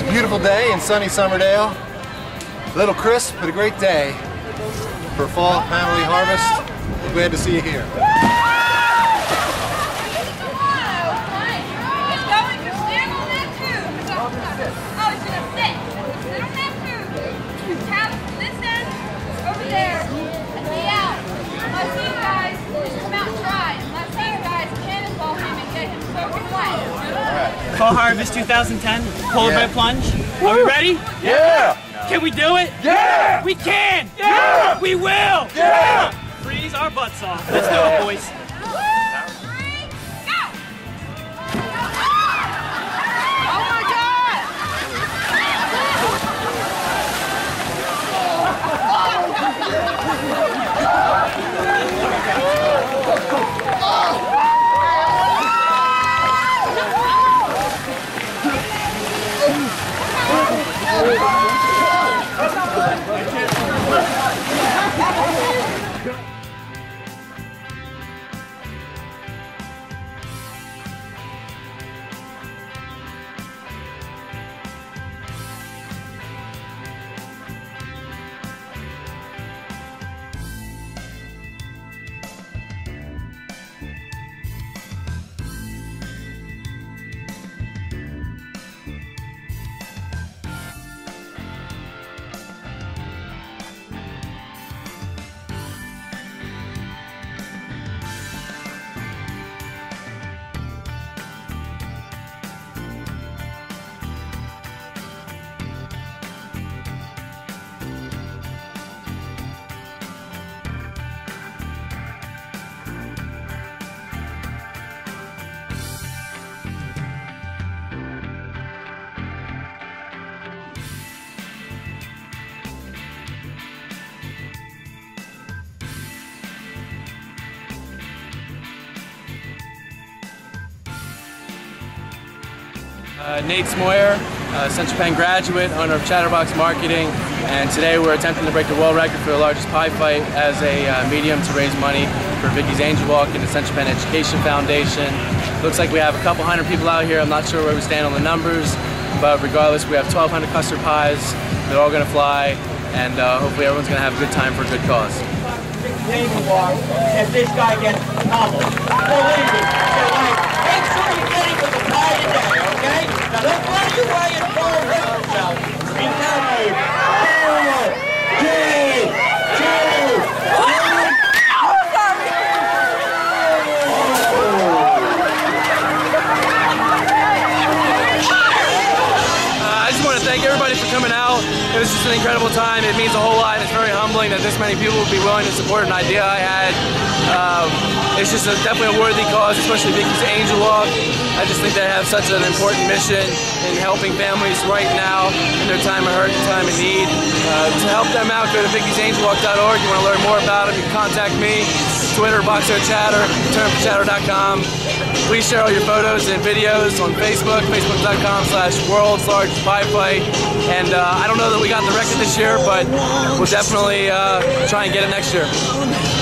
It's a beautiful day in sunny Summerdale. A little crisp, but a great day for fall family harvest. Glad to see you here. Fall Harvest 2010, Polar Yeah. Bear Plunge. Are we ready? Yeah! Can we do it? Yeah! We can! Yeah! We will! Yeah! Freeze our butts off. Let's do it, boys. Uh, Nate Smoyer, uh, Central Penn graduate, owner of Chatterbox Marketing, and today we're attempting to break the world record for the largest pie fight as a uh, medium to raise money for Vicky's Angel Walk and the Central Penn Education Foundation. Looks like we have a couple hundred people out here. I'm not sure where we stand on the numbers, but regardless, we have 1,200 custard pies. They're all going to fly, and uh, hopefully everyone's going to have a good time for a good cause. If this guy gets pummeled. Believe me. So, like, make sure you get him with the pie today, okay? Now, don't run your way and fall with yourself. Be careful. Four, three, two, one. Uh, I just want to thank everybody for coming out. It was just an incredible time. It means a whole lot. It's very humbling that this many people would be willing to support an idea I had. Um, it's just a, definitely a worthy cause, especially Vicky's Angel Walk. I just think they have such an important mission in helping families right now in their time of hurt and time of need. Uh, to help them out, go to vicky'sangelwalk.org. You want to learn more about them, you can contact me. Twitter, Boxer Chatter, turnforchatter.com. Please share all your photos and videos on Facebook, facebook.com slash world's largest fight. And uh, I don't know that we got the record this year, but we'll definitely uh, try and get it next year.